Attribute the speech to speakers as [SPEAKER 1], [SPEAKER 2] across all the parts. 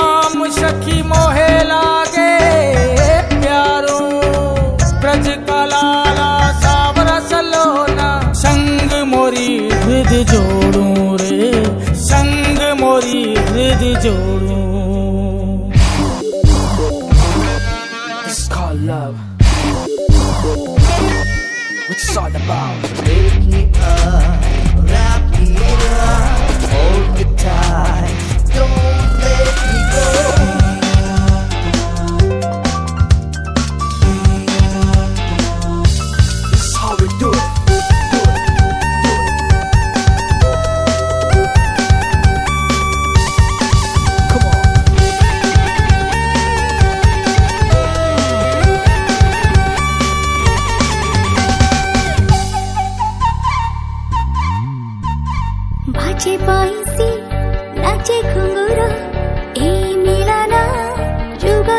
[SPEAKER 1] राम सखी मोहे लागे, प्यारो ब्रज का लाला सावरस लोना संग मोरी हृदय जोड़ू रे, संग मोरी हृदय जोड़ू
[SPEAKER 2] Love. What's all about? Wake me up.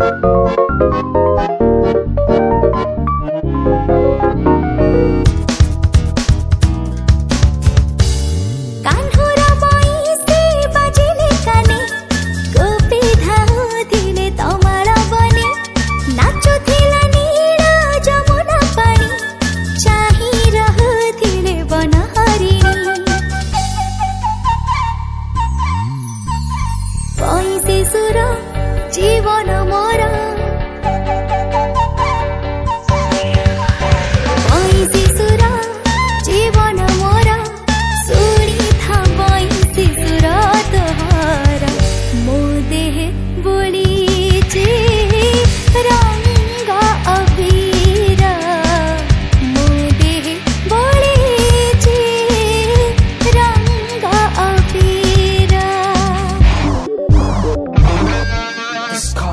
[SPEAKER 3] Música জীবন মোরা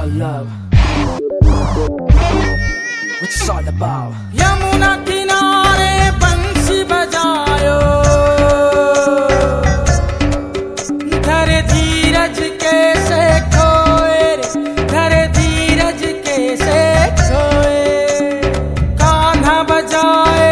[SPEAKER 2] about love? What's it all about?
[SPEAKER 1] Yamuna किनारे बंसी बजायो धर धीरज कैसे खोए धर धीरज कैसे खोए कान्हा बजाए